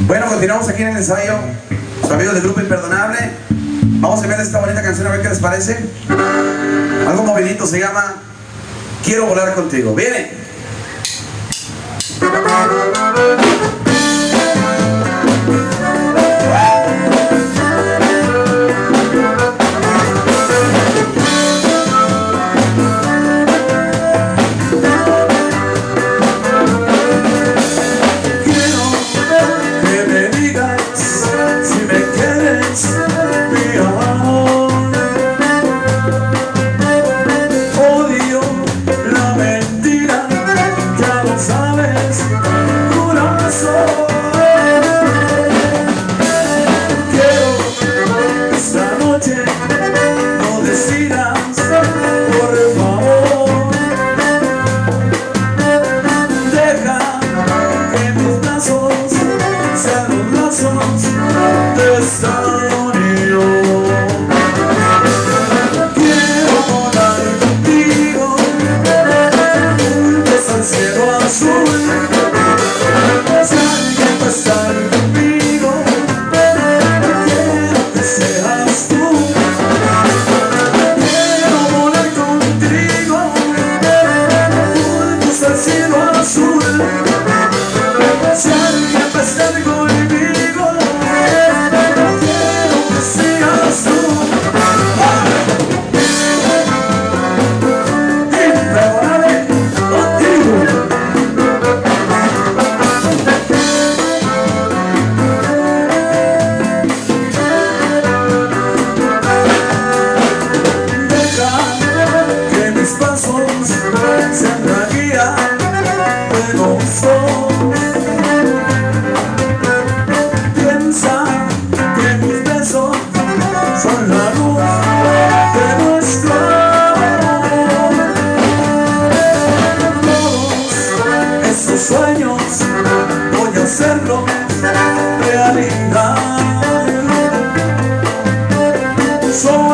Bueno, continuamos aquí en el ensayo. Los amigos del grupo Imperdonable. Vamos a ver esta bonita canción a ver qué les parece. Algo movidito se llama Quiero volar contigo. ¡Viene! voy a hacerlo realidad. Soy